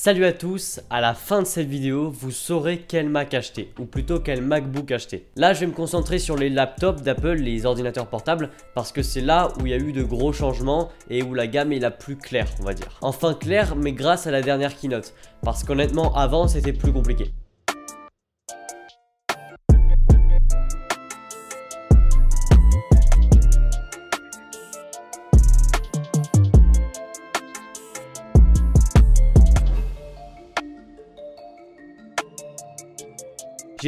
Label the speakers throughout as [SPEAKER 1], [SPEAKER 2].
[SPEAKER 1] Salut à tous, à la fin de cette vidéo, vous saurez quel Mac acheter, ou plutôt quel MacBook acheter. Là, je vais me concentrer sur les laptops d'Apple, les ordinateurs portables, parce que c'est là où il y a eu de gros changements et où la gamme est la plus claire, on va dire. Enfin claire, mais grâce à la dernière keynote, parce qu'honnêtement, avant, c'était plus compliqué.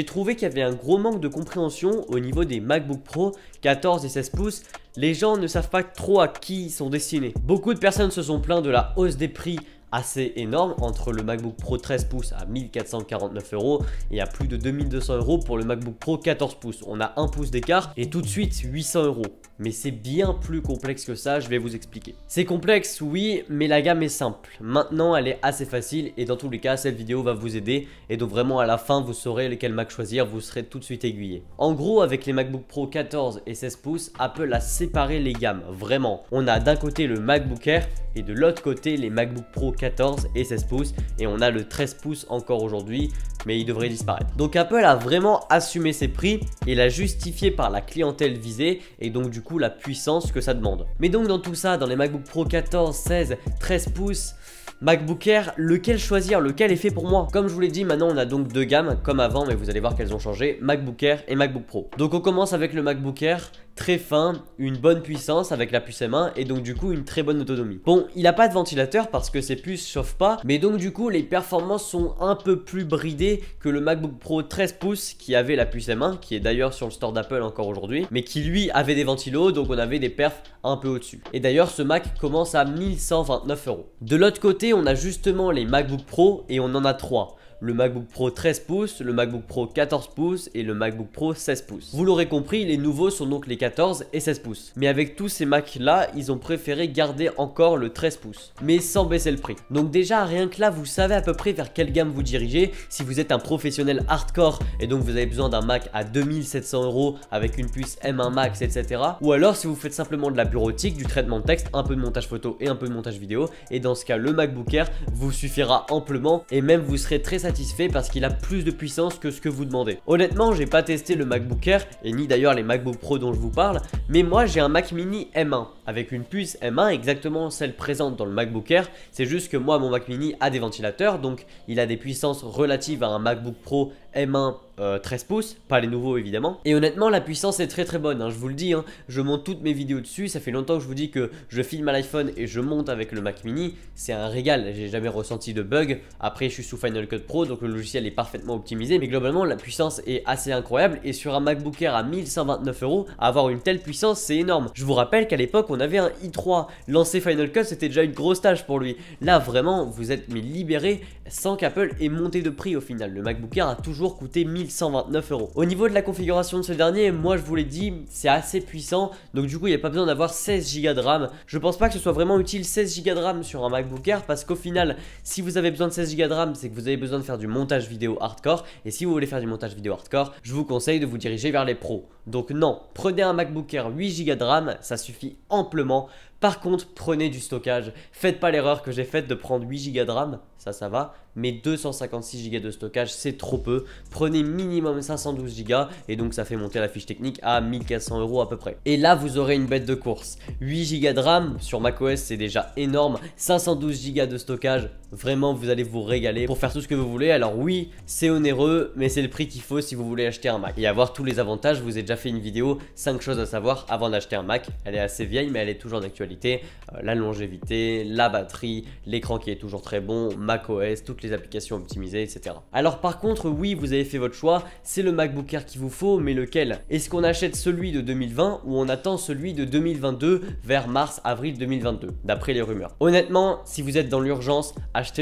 [SPEAKER 1] J'ai trouvé qu'il y avait un gros manque de compréhension au niveau des MacBook Pro 14 et 16 pouces. Les gens ne savent pas trop à qui ils sont destinés. Beaucoup de personnes se sont plaints de la hausse des prix assez énorme entre le MacBook Pro 13 pouces à 1449 euros et à plus de 2200 euros pour le MacBook Pro 14 pouces. On a un pouce d'écart et tout de suite 800 euros. Mais c'est bien plus complexe que ça, je vais vous expliquer. C'est complexe, oui, mais la gamme est simple. Maintenant, elle est assez facile et dans tous les cas, cette vidéo va vous aider. Et donc vraiment, à la fin, vous saurez lequel Mac choisir, vous serez tout de suite aiguillé. En gros, avec les MacBook Pro 14 et 16 pouces, Apple a séparé les gammes, vraiment. On a d'un côté le MacBook Air et de l'autre côté les MacBook Pro 14 et 16 pouces et on a le 13 pouces encore aujourd'hui mais il devrait disparaître. Donc Apple a vraiment assumé ses prix et l'a justifié par la clientèle visée et donc du coup la puissance que ça demande. Mais donc dans tout ça, dans les MacBook Pro 14, 16, 13 pouces, MacBook Air, lequel choisir, lequel est fait pour moi? Comme je vous l'ai dit, maintenant on a donc deux gammes, comme avant, mais vous allez voir qu'elles ont changé, MacBook Air et MacBook Pro. Donc on commence avec le MacBook Air, très fin, une bonne puissance avec la puce M1 et donc du coup une très bonne autonomie. Bon, il n'a pas de ventilateur parce que ses puces chauffent pas, mais donc du coup les performances sont un peu plus bridées que le MacBook Pro 13 pouces qui avait la puce M1, qui est d'ailleurs sur le store d'Apple encore aujourd'hui, mais qui lui avait des ventilos, donc on avait des perfs un peu au-dessus. Et d'ailleurs ce Mac commence à 1129 euros. De l'autre côté, on a justement les MacBook Pro et on en a trois le MacBook Pro 13 pouces, le MacBook Pro 14 pouces et le MacBook Pro 16 pouces. Vous l'aurez compris, les nouveaux sont donc les 14 et 16 pouces. Mais avec tous ces Macs là, ils ont préféré garder encore le 13 pouces, mais sans baisser le prix. Donc déjà, rien que là, vous savez à peu près vers quelle gamme vous dirigez. Si vous êtes un professionnel hardcore et donc vous avez besoin d'un Mac à 2700 euros avec une puce M1 Max, etc. Ou alors si vous faites simplement de la bureautique, du traitement de texte, un peu de montage photo et un peu de montage vidéo. Et dans ce cas, le MacBook Air vous suffira amplement et même vous serez très satisfait parce qu'il a plus de puissance que ce que vous demandez. Honnêtement, j'ai pas testé le MacBook Air et ni d'ailleurs les MacBook Pro dont je vous parle, mais moi j'ai un Mac mini M1 avec une puce M1 exactement celle présente dans le MacBook Air. C'est juste que moi mon Mac mini a des ventilateurs donc il a des puissances relatives à un MacBook Pro M1 13 euh, pouces, pas les nouveaux évidemment. Et honnêtement, la puissance est très très bonne, hein, je vous le dis. Hein. je monte toutes mes vidéos dessus. Ça fait longtemps que je vous dis que je filme à l'iPhone et je monte avec le Mac Mini. C'est un régal, j'ai jamais ressenti de bug. Après, je suis sous Final Cut Pro, donc le logiciel est parfaitement optimisé. Mais globalement, la puissance est assez incroyable. Et sur un MacBook Air à 1129 euros, avoir une telle puissance, c'est énorme. Je vous rappelle qu'à l'époque, on avait un i3. Lancer Final Cut, c'était déjà une grosse tâche pour lui. Là, vraiment, vous êtes mais libéré sans qu'Apple ait monté de prix au final. Le MacBook Air a toujours coûté 1000 129 euros. Au niveau de la configuration de ce dernier, moi je vous l'ai dit, c'est assez puissant. Donc du coup, il n'y a pas besoin d'avoir 16 Go de RAM. Je pense pas que ce soit vraiment utile 16 Go de RAM sur un MacBook Air parce qu'au final, si vous avez besoin de 16 Go de RAM, c'est que vous avez besoin de faire du montage vidéo hardcore. Et si vous voulez faire du montage vidéo hardcore, je vous conseille de vous diriger vers les pros. Donc non, prenez un MacBook Air 8 Go de RAM, ça suffit amplement. Par contre, prenez du stockage. Faites pas l'erreur que j'ai faite de prendre 8 Go de RAM, ça ça va, mais 256 Go de stockage c'est trop peu. Prenez minimum 512 Go et donc ça fait monter la fiche technique à 1400 euros à peu près. Et là vous aurez une bête de course. 8 Go de RAM sur macOS c'est déjà énorme. 512 Go de stockage, vraiment vous allez vous régaler pour faire tout ce que vous voulez. Alors oui, c'est onéreux, mais c'est le prix qu'il faut si vous voulez acheter un Mac. Et avoir tous les avantages, je vous ai déjà fait une vidéo 5 choses à savoir avant d'acheter un Mac. Elle est assez vieille mais elle est toujours d'actualité. Euh, la longévité, la batterie, l'écran qui est toujours très bon, macOS, toutes les applications optimisées, etc. Alors par contre, oui, vous avez fait votre choix, c'est le MacBook Air qu'il vous faut, mais lequel? Est-ce qu'on achète celui de 2020 ou on attend celui de 2022 vers mars-avril 2022, d'après les rumeurs? Honnêtement, si vous êtes dans l'urgence,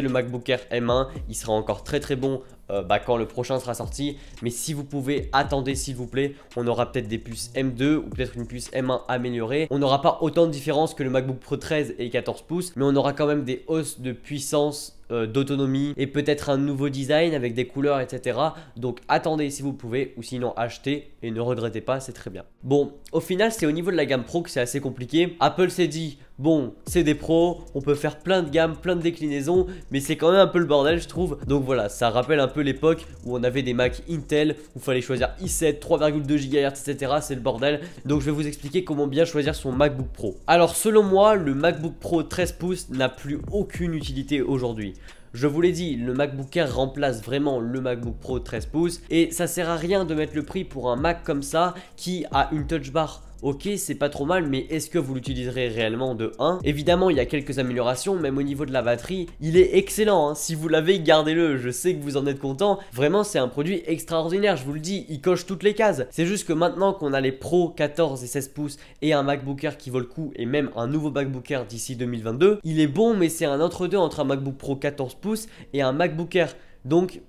[SPEAKER 1] le MacBook Air M1, il sera encore très très bon euh, bah, quand le prochain sera sorti. Mais si vous pouvez, attendez s'il vous plaît. On aura peut-être des puces M2 ou peut-être une puce M1 améliorée. On n'aura pas autant de différence que le MacBook Pro 13 et 14 pouces, mais on aura quand même des hausses de puissance euh, d'autonomie et peut-être un nouveau design avec des couleurs, etc. Donc attendez si vous pouvez ou sinon achetez et ne regrettez pas, c'est très bien. Bon, au final, c'est au niveau de la gamme Pro que c'est assez compliqué. Apple s'est dit, bon, c'est des pros, on peut faire plein de gammes, plein de déclinaisons, mais c'est quand même un peu le bordel, je trouve. Donc voilà, ça rappelle un peu l'époque où on avait des Mac Intel, où fallait choisir i7, 3,2 GHz, etc. C'est le bordel. Donc je vais vous expliquer comment bien choisir son MacBook Pro. Alors selon moi, le MacBook Pro 13 pouces n'a plus aucune utilité aujourd'hui. Je vous l'ai dit, le MacBook Air remplace vraiment le MacBook Pro 13 pouces et ça sert à rien de mettre le prix pour un Mac comme ça qui a une touch bar Ok, c'est pas trop mal, mais est-ce que vous l'utiliserez réellement de 1 Évidemment, il y a quelques améliorations, même au niveau de la batterie, il est excellent. Hein. Si vous l'avez, gardez-le. Je sais que vous en êtes content. Vraiment, c'est un produit extraordinaire. Je vous le dis, il coche toutes les cases. C'est juste que maintenant qu'on a les Pro 14 et 16 pouces et un MacBook Air qui vaut le coup et même un nouveau MacBook Air d'ici 2022, il est bon, mais c'est un entre-deux entre un MacBook Pro 14 pouces et un MacBook Air. Donc,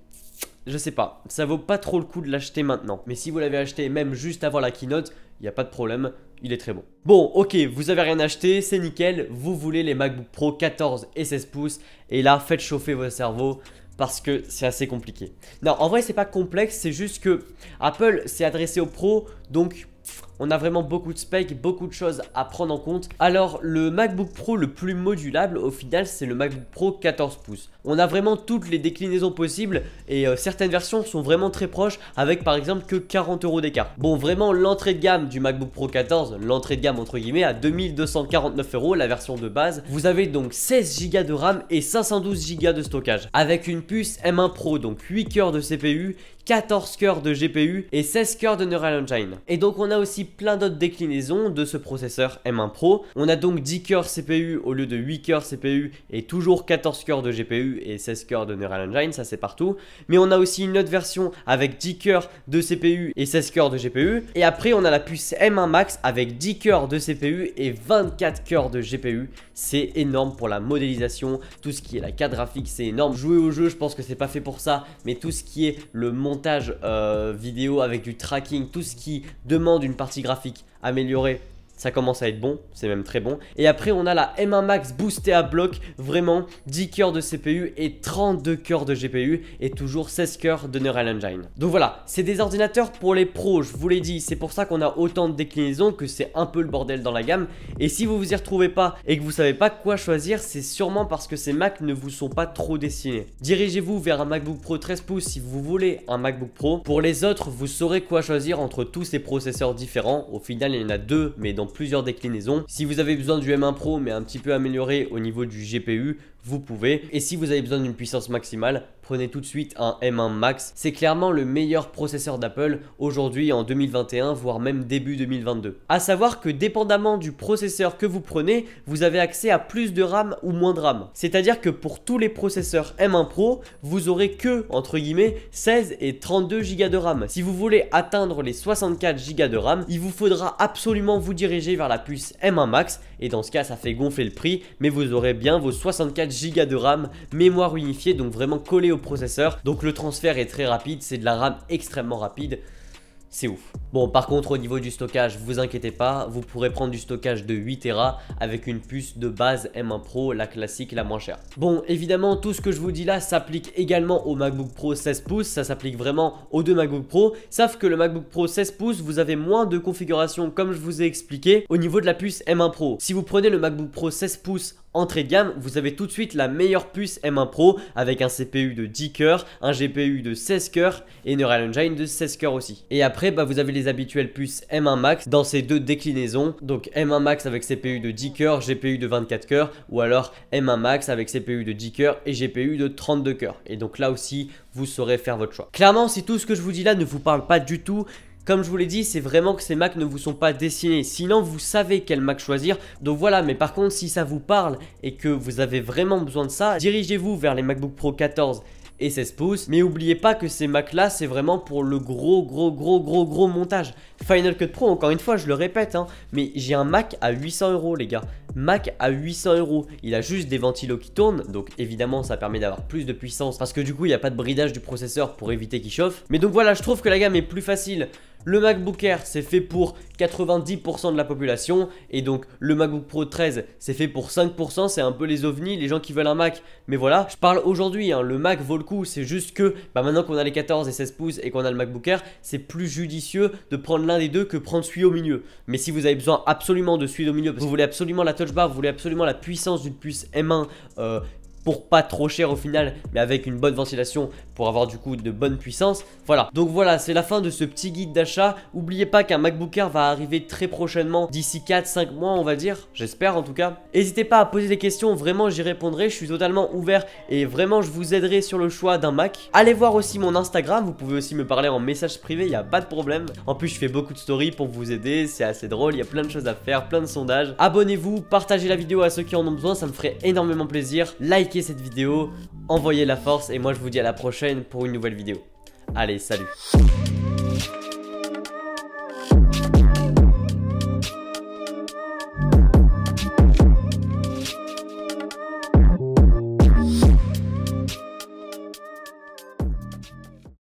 [SPEAKER 1] je sais pas, ça vaut pas trop le coup de l'acheter maintenant. Mais si vous l'avez acheté même juste avant la keynote, il n'y a pas de problème, il est très bon. Bon, ok, vous avez rien acheté, c'est nickel, vous voulez les MacBook Pro 14 et 16 pouces, et là, faites chauffer votre cerveau parce que c'est assez compliqué. Non, en vrai, c'est pas complexe, c'est juste que Apple s'est adressé aux pros, donc on a vraiment beaucoup de specs, beaucoup de choses à prendre en compte. Alors le MacBook Pro le plus modulable au final c'est le MacBook Pro 14 pouces. On a vraiment toutes les déclinaisons possibles et euh, certaines versions sont vraiment très proches avec par exemple que 40 euros d'écart. Bon vraiment l'entrée de gamme du MacBook Pro 14, l'entrée de gamme entre guillemets à 2249 euros la version de base. Vous avez donc 16 Go de RAM et 512 Go de stockage avec une puce M1 Pro donc 8 cœurs de CPU 14 cœurs de GPU et 16 cœurs de Neural Engine. Et donc on a aussi plein d'autres déclinaisons de ce processeur M1 Pro. On a donc 10 cœurs CPU au lieu de 8 cœurs CPU et toujours 14 cœurs de GPU et 16 cœurs de Neural Engine, ça c'est partout. Mais on a aussi une autre version avec 10 cœurs de CPU et 16 cœurs de GPU. Et après on a la puce M1 Max avec 10 cœurs de CPU et 24 cœurs de GPU. C'est énorme pour la modélisation, tout ce qui est la carte graphique c'est énorme. Jouer au jeu je pense que c'est pas fait pour ça, mais tout ce qui est le montage euh, vidéo avec du tracking, tout ce qui demande une partie graphique améliorée ça commence à être bon, c'est même très bon. Et après, on a la M1 Max boostée à bloc, vraiment 10 cœurs de CPU et 32 cœurs de GPU et toujours 16 cœurs de Neural Engine. Donc voilà, c'est des ordinateurs pour les pros, je vous l'ai dit, c'est pour ça qu'on a autant de déclinaisons que c'est un peu le bordel dans la gamme. Et si vous vous y retrouvez pas et que vous savez pas quoi choisir, c'est sûrement parce que ces Macs ne vous sont pas trop destinés. Dirigez-vous vers un MacBook Pro 13 pouces si vous voulez un MacBook Pro. Pour les autres, vous saurez quoi choisir entre tous ces processeurs différents. Au final, il y en a deux, mais dans plusieurs déclinaisons. Si vous avez besoin du M1 Pro mais un petit peu amélioré au niveau du GPU, vous pouvez. Et si vous avez besoin d'une puissance maximale, prenez tout de suite un M1 Max. C'est clairement le meilleur processeur d'Apple aujourd'hui en 2021, voire même début 2022. A savoir que dépendamment du processeur que vous prenez, vous avez accès à plus de RAM ou moins de RAM. C'est-à-dire que pour tous les processeurs M1 Pro, vous aurez que, entre guillemets, 16 et 32 Go de RAM. Si vous voulez atteindre les 64 Go de RAM, il vous faudra absolument vous diriger vers la puce M1 Max. Et dans ce cas, ça fait gonfler le prix, mais vous aurez bien vos 64 Go de RAM, mémoire unifiée, donc vraiment collé au processeur. Donc le transfert est très rapide, c'est de la RAM extrêmement rapide. C'est ouf. Bon, par contre, au niveau du stockage, vous inquiétez pas, vous pourrez prendre du stockage de 8 Tera avec une puce de base M1 Pro, la classique, la moins chère. Bon, évidemment, tout ce que je vous dis là s'applique également au MacBook Pro 16 pouces, ça s'applique vraiment aux deux MacBook Pro, sauf que le MacBook Pro 16 pouces, vous avez moins de configuration comme je vous ai expliqué au niveau de la puce M1 Pro. Si vous prenez le MacBook Pro 16 pouces entrée de gamme, vous avez tout de suite la meilleure puce M1 Pro avec un CPU de 10 cœurs, un GPU de 16 cœurs et Neural Engine de 16 cœurs aussi. Et après, bah, vous avez les habituelles puces M1 Max dans ces deux déclinaisons. Donc M1 Max avec CPU de 10 cœurs, GPU de 24 cœurs ou alors M1 Max avec CPU de 10 cœurs et GPU de 32 cœurs. Et donc là aussi, vous saurez faire votre choix. Clairement, si tout ce que je vous dis là ne vous parle pas du tout, comme je vous l'ai dit, c'est vraiment que ces Macs ne vous sont pas dessinés. Sinon, vous savez quel Mac choisir. Donc voilà, mais par contre, si ça vous parle et que vous avez vraiment besoin de ça, dirigez-vous vers les MacBook Pro 14 et 16 pouces. Mais oubliez pas que ces Mac là, c'est vraiment pour le gros, gros, gros, gros, gros montage. Final Cut Pro, encore une fois, je le répète, hein, mais j'ai un Mac à 800 euros, les gars. Mac à 800 euros. Il a juste des ventilos qui tournent, donc évidemment, ça permet d'avoir plus de puissance parce que du coup, il n'y a pas de bridage du processeur pour éviter qu'il chauffe. Mais donc voilà, je trouve que la gamme est plus facile. Le MacBook Air, c'est fait pour 90% de la population. Et donc, le MacBook Pro 13, c'est fait pour 5%. C'est un peu les ovnis, les gens qui veulent un Mac. Mais voilà, je parle aujourd'hui. Hein, le Mac vaut le coup. C'est juste que bah, maintenant qu'on a les 14 et 16 pouces et qu'on a le MacBook Air, c'est plus judicieux de prendre l'un des deux que prendre celui au milieu. Mais si vous avez besoin absolument de celui au milieu, parce que vous voulez absolument la touch bar, vous voulez absolument la puissance d'une puce M1 euh, pour pas trop cher au final, mais avec une bonne ventilation pour avoir du coup de bonne puissance. Voilà, donc voilà, c'est la fin de ce petit guide d'achat. N'oubliez pas qu'un MacBook Air va arriver très prochainement, d'ici 4-5 mois on va dire, j'espère en tout cas. N'hésitez pas à poser des questions, vraiment j'y répondrai, je suis totalement ouvert et vraiment je vous aiderai sur le choix d'un Mac. Allez voir aussi mon Instagram, vous pouvez aussi me parler en message privé, il n'y a pas de problème. En plus je fais beaucoup de stories pour vous aider, c'est assez drôle, il y a plein de choses à faire, plein de sondages. Abonnez-vous, partagez la vidéo à ceux qui en ont besoin, ça me ferait énormément plaisir. Like cette vidéo, envoyez la force et moi je vous dis à la prochaine pour une nouvelle vidéo. Allez, salut